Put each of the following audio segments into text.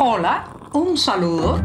Hola, un saludo.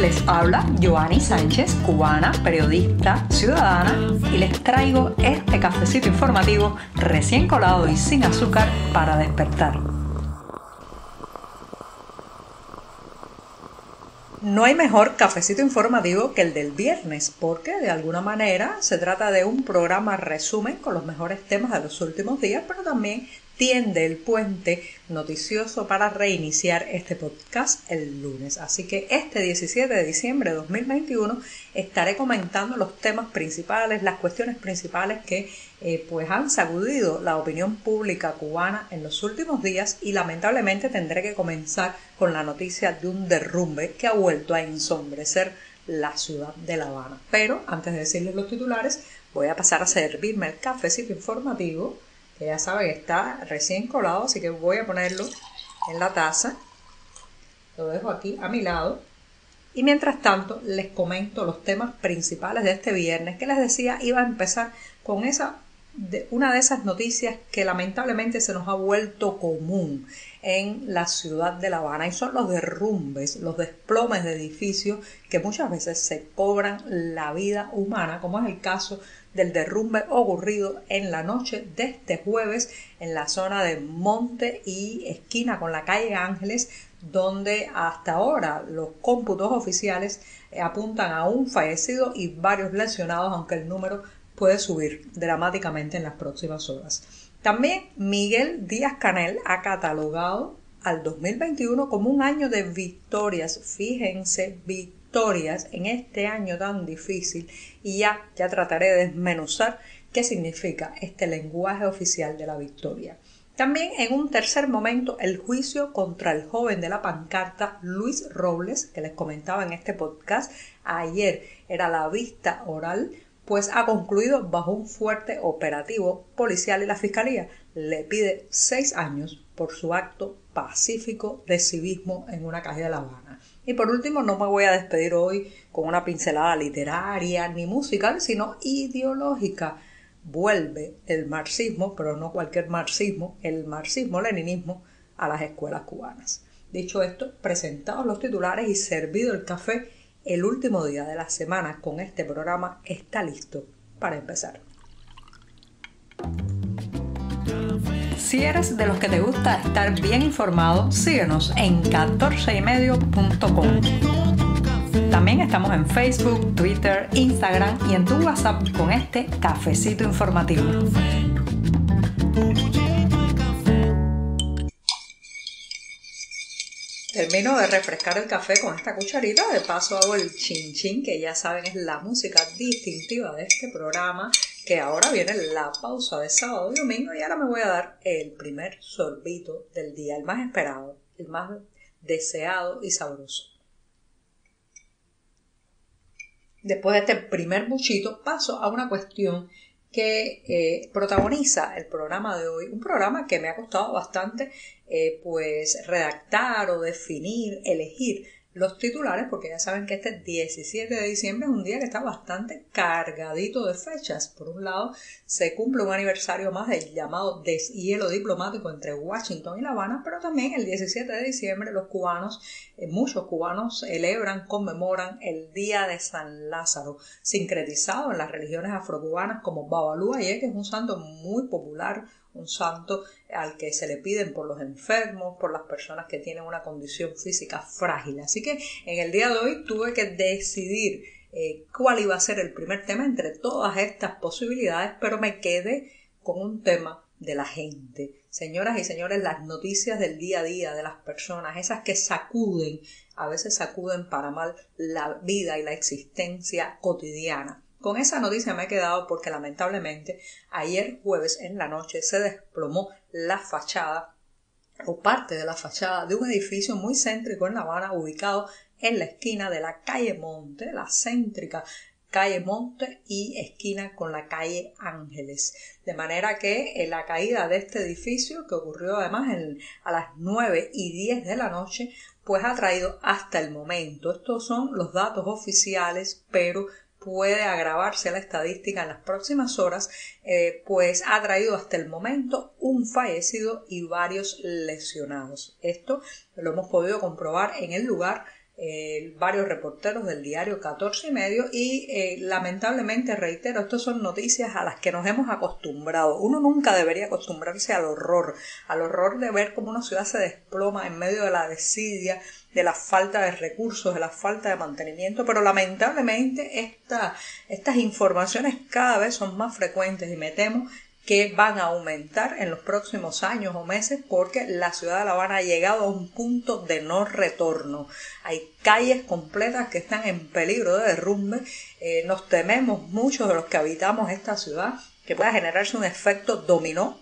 Les habla Joanny Sánchez, cubana, periodista, ciudadana, y les traigo este cafecito informativo recién colado y sin azúcar para despertar. No hay mejor cafecito informativo que el del viernes, porque de alguna manera se trata de un programa resumen con los mejores temas de los últimos días, pero también tiende el puente noticioso para reiniciar este podcast el lunes. Así que este 17 de diciembre de 2021 estaré comentando los temas principales, las cuestiones principales que eh, pues han sacudido la opinión pública cubana en los últimos días y lamentablemente tendré que comenzar con la noticia de un derrumbe que ha vuelto a ensombrecer la ciudad de La Habana. Pero antes de decirles los titulares, voy a pasar a servirme el cafecito informativo ya saben, está recién colado, así que voy a ponerlo en la taza. Lo dejo aquí a mi lado. Y mientras tanto, les comento los temas principales de este viernes, que les decía, iba a empezar con esa una de esas noticias que lamentablemente se nos ha vuelto común en la ciudad de La Habana y son los derrumbes, los desplomes de edificios que muchas veces se cobran la vida humana, como es el caso del derrumbe ocurrido en la noche de este jueves en la zona de Monte y esquina con la calle Ángeles, donde hasta ahora los cómputos oficiales apuntan a un fallecido y varios lesionados, aunque el número puede subir dramáticamente en las próximas horas. También Miguel Díaz Canel ha catalogado al 2021 como un año de victorias. Fíjense, victorias historias en este año tan difícil y ya, ya trataré de desmenuzar qué significa este lenguaje oficial de la victoria. También en un tercer momento el juicio contra el joven de la pancarta Luis Robles, que les comentaba en este podcast, ayer era la vista oral, pues ha concluido bajo un fuerte operativo policial y la Fiscalía le pide seis años por su acto pacífico de civismo en una calle de La Habana. Y por último, no me voy a despedir hoy con una pincelada literaria ni musical, sino ideológica. Vuelve el marxismo, pero no cualquier marxismo, el marxismo-leninismo a las escuelas cubanas. Dicho esto, presentados los titulares y servido el café, el último día de la semana con este programa está listo para empezar. Si eres de los que te gusta estar bien informado, síguenos en 14ymedio.com. También estamos en Facebook, Twitter, Instagram y en tu WhatsApp con este cafecito informativo. Termino de refrescar el café con esta cucharita, de paso hago el chin que ya saben es la música distintiva de este programa que ahora viene la pausa de sábado y domingo y ahora me voy a dar el primer sorbito del día, el más esperado, el más deseado y sabroso. Después de este primer muchito paso a una cuestión que eh, protagoniza el programa de hoy, un programa que me ha costado bastante eh, pues redactar o definir, elegir los titulares, porque ya saben que este 17 de diciembre es un día que está bastante cargadito de fechas. Por un lado, se cumple un aniversario más del llamado deshielo diplomático entre Washington y La Habana, pero también el 17 de diciembre los cubanos, eh, muchos cubanos celebran, conmemoran el Día de San Lázaro, sincretizado en las religiones afrocubanas como Babalú que es un santo muy popular, un santo al que se le piden por los enfermos, por las personas que tienen una condición física frágil. Así que en el día de hoy tuve que decidir eh, cuál iba a ser el primer tema entre todas estas posibilidades, pero me quedé con un tema de la gente. Señoras y señores, las noticias del día a día de las personas, esas que sacuden, a veces sacuden para mal la vida y la existencia cotidiana. Con esa noticia me he quedado porque lamentablemente ayer jueves en la noche se desplomó la fachada o parte de la fachada de un edificio muy céntrico en La Habana ubicado en la esquina de la calle Monte, la céntrica calle Monte y esquina con la calle Ángeles. De manera que en la caída de este edificio, que ocurrió además a las 9 y 10 de la noche, pues ha traído hasta el momento. Estos son los datos oficiales, pero puede agravarse la estadística en las próximas horas, eh, pues ha traído hasta el momento un fallecido y varios lesionados. Esto lo hemos podido comprobar en el lugar eh, varios reporteros del diario 14 y medio y eh, lamentablemente reitero, estas son noticias a las que nos hemos acostumbrado. Uno nunca debería acostumbrarse al horror, al horror de ver cómo una ciudad se desploma en medio de la desidia, de la falta de recursos, de la falta de mantenimiento, pero lamentablemente esta, estas informaciones cada vez son más frecuentes y me temo que van a aumentar en los próximos años o meses porque la ciudad de La Habana ha llegado a un punto de no retorno. Hay calles completas que están en peligro de derrumbe. Eh, nos tememos muchos de los que habitamos esta ciudad que pueda generarse un efecto dominó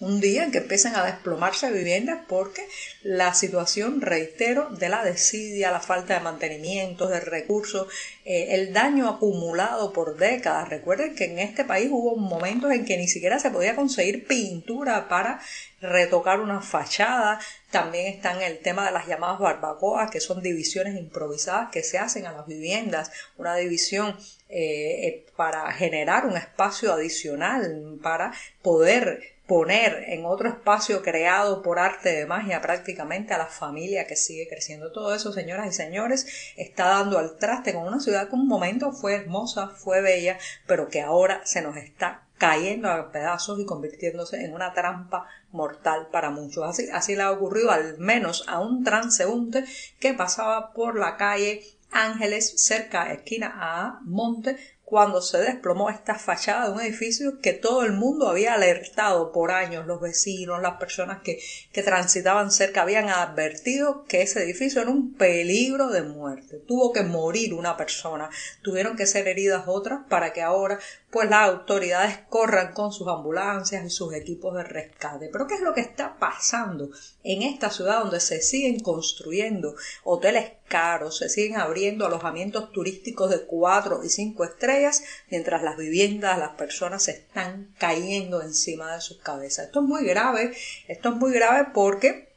un día en que empiecen a desplomarse viviendas porque la situación, reitero, de la desidia, la falta de mantenimiento, de recursos, eh, el daño acumulado por décadas. Recuerden que en este país hubo momentos en que ni siquiera se podía conseguir pintura para retocar una fachada. También está el tema de las llamadas barbacoas, que son divisiones improvisadas que se hacen a las viviendas. Una división eh, eh, para generar un espacio adicional, para poder poner en otro espacio creado por arte de magia prácticamente a la familia que sigue creciendo. Todo eso, señoras y señores, está dando al traste con una ciudad que un momento fue hermosa, fue bella, pero que ahora se nos está cayendo a pedazos y convirtiéndose en una trampa mortal para muchos. Así, así le ha ocurrido al menos a un transeúnte que pasaba por la calle Ángeles cerca esquina a Monte cuando se desplomó esta fachada de un edificio que todo el mundo había alertado por años, los vecinos, las personas que, que transitaban cerca habían advertido que ese edificio era un peligro de muerte. Tuvo que morir una persona, tuvieron que ser heridas otras para que ahora pues las autoridades corran con sus ambulancias y sus equipos de rescate. Pero ¿qué es lo que está pasando en esta ciudad donde se siguen construyendo hoteles caros, se siguen abriendo alojamientos turísticos de cuatro y cinco estrellas, mientras las viviendas, las personas se están cayendo encima de sus cabezas? Esto es muy grave, esto es muy grave porque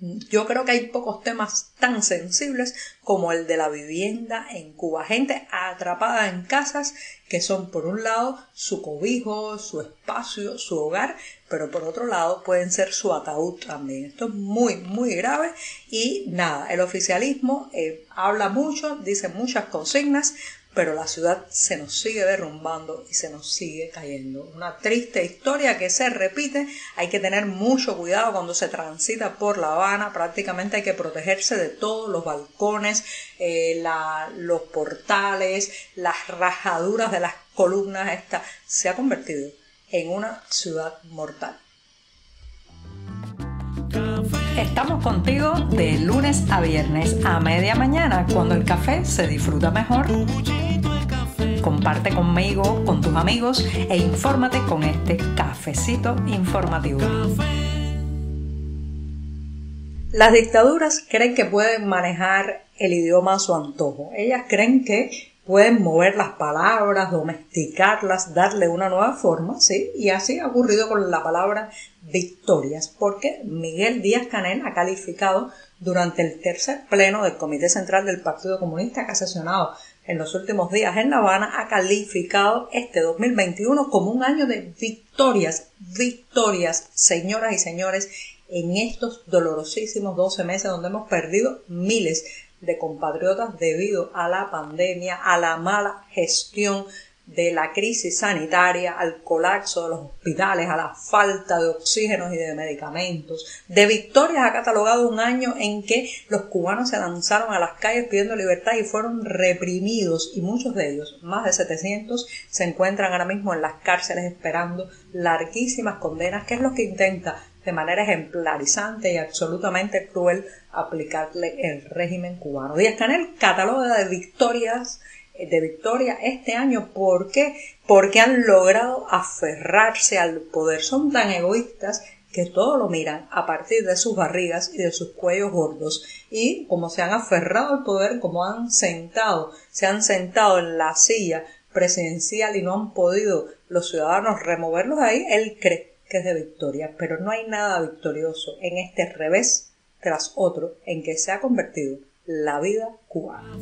yo creo que hay pocos temas tan sensibles como el de la vivienda en Cuba. Gente atrapada en casas que son por un lado su cobijo, su espacio, su hogar, pero por otro lado pueden ser su ataúd también. Esto es muy, muy grave y nada, el oficialismo eh, habla mucho, dice muchas consignas, pero la ciudad se nos sigue derrumbando y se nos sigue cayendo. Una triste historia que se repite, hay que tener mucho cuidado cuando se transita por La Habana, prácticamente hay que protegerse de todos los balcones, eh, los portales, las rajaduras de las columnas, esta se ha convertido en una ciudad mortal. Estamos contigo de lunes a viernes a media mañana cuando el café se disfruta mejor. Comparte conmigo, con tus amigos e infórmate con este cafecito informativo. Las dictaduras creen que pueden manejar el idioma a su antojo. Ellas creen que pueden mover las palabras, domesticarlas, darle una nueva forma, ¿sí? Y así ha ocurrido con la palabra victorias, porque Miguel Díaz Canel ha calificado durante el tercer pleno del Comité Central del Partido Comunista que ha sesionado en los últimos días en La Habana, ha calificado este 2021 como un año de victorias, victorias, señoras y señores, en estos dolorosísimos 12 meses donde hemos perdido miles de compatriotas debido a la pandemia, a la mala gestión de la crisis sanitaria, al colapso de los hospitales, a la falta de oxígenos y de medicamentos. De Victoria ha catalogado un año en que los cubanos se lanzaron a las calles pidiendo libertad y fueron reprimidos y muchos de ellos, más de 700, se encuentran ahora mismo en las cárceles esperando larguísimas condenas, que es lo que intenta de manera ejemplarizante y absolutamente cruel aplicarle el régimen cubano. Díaz Canel cataloga de victorias de victoria este año. ¿Por qué? Porque han logrado aferrarse al poder. Son tan egoístas que todo lo miran a partir de sus barrigas y de sus cuellos gordos. Y como se han aferrado al poder, como han sentado, se han sentado en la silla presidencial y no han podido los ciudadanos removerlos ahí, él cree que es de victoria, pero no hay nada victorioso en este revés tras otro en que se ha convertido la vida cubana.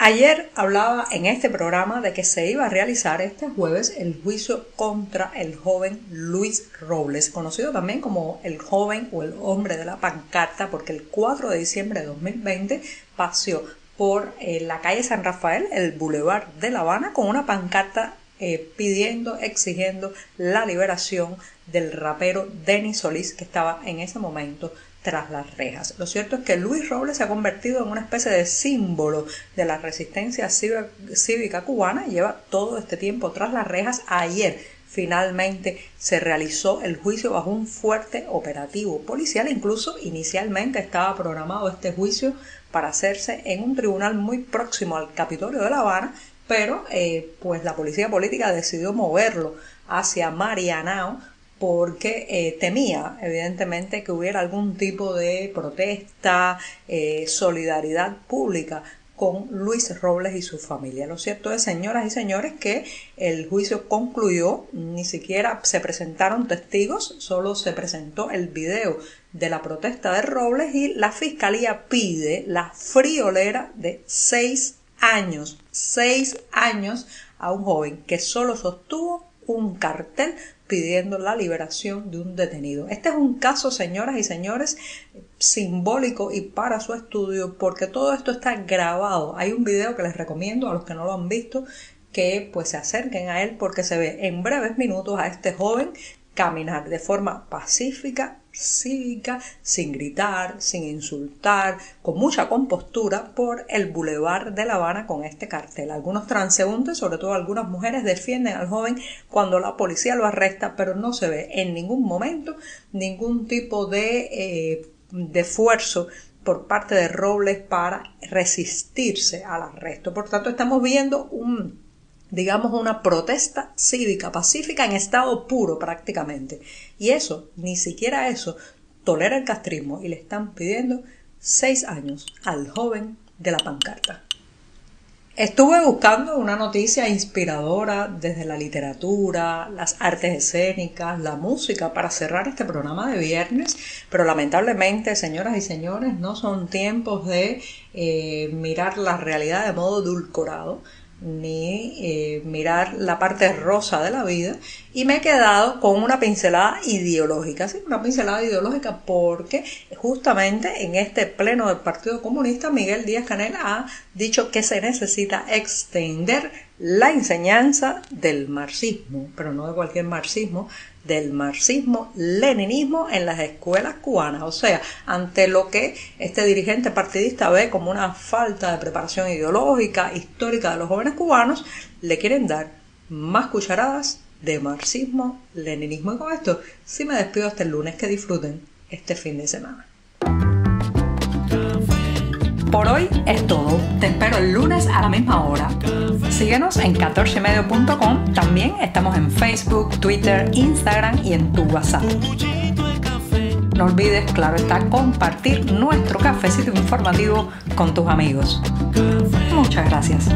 Ayer hablaba en este programa de que se iba a realizar este jueves el juicio contra el joven Luis Robles, conocido también como el joven o el hombre de la pancarta, porque el 4 de diciembre de 2020 paseó por eh, la calle San Rafael, el Boulevard de La Habana, con una pancarta eh, pidiendo, exigiendo la liberación del rapero Denis Solís, que estaba en ese momento tras las rejas. Lo cierto es que Luis Robles se ha convertido en una especie de símbolo de la resistencia cívica cubana lleva todo este tiempo tras las rejas. Ayer finalmente se realizó el juicio bajo un fuerte operativo policial. Incluso inicialmente estaba programado este juicio para hacerse en un tribunal muy próximo al Capitolio de La Habana, pero eh, pues la policía política decidió moverlo hacia Marianao porque eh, temía evidentemente que hubiera algún tipo de protesta, eh, solidaridad pública con Luis Robles y su familia. Lo cierto es, señoras y señores, que el juicio concluyó, ni siquiera se presentaron testigos, solo se presentó el video de la protesta de Robles y la fiscalía pide la friolera de seis años, seis años a un joven que solo sostuvo un cartel pidiendo la liberación de un detenido. Este es un caso, señoras y señores, simbólico y para su estudio porque todo esto está grabado. Hay un video que les recomiendo a los que no lo han visto que pues se acerquen a él porque se ve en breves minutos a este joven caminar de forma pacífica, cívica, sin gritar, sin insultar, con mucha compostura por el bulevar de La Habana con este cartel. Algunos transeúntes, sobre todo algunas mujeres, defienden al joven cuando la policía lo arresta, pero no se ve en ningún momento ningún tipo de, eh, de esfuerzo por parte de Robles para resistirse al arresto. Por tanto, estamos viendo un digamos, una protesta cívica pacífica en estado puro prácticamente. Y eso, ni siquiera eso, tolera el castrismo y le están pidiendo seis años al joven de la pancarta. Estuve buscando una noticia inspiradora desde la literatura, las artes escénicas, la música para cerrar este programa de viernes, pero lamentablemente, señoras y señores, no son tiempos de eh, mirar la realidad de modo edulcorado ni eh, mirar la parte rosa de la vida y me he quedado con una pincelada ideológica, ¿sí? una pincelada ideológica porque justamente en este pleno del Partido Comunista Miguel Díaz Canel ha dicho que se necesita extender la enseñanza del marxismo, pero no de cualquier marxismo, del marxismo-leninismo en las escuelas cubanas. O sea, ante lo que este dirigente partidista ve como una falta de preparación ideológica, histórica de los jóvenes cubanos, le quieren dar más cucharadas de marxismo-leninismo. Y con esto, sí me despido hasta el lunes, que disfruten este fin de semana. Por hoy es todo. Te espero el lunes a la misma hora. Síguenos en 14medio.com. También estamos en Facebook, Twitter, Instagram y en tu WhatsApp. No olvides, claro está, compartir nuestro cafecito informativo con tus amigos. Muchas gracias.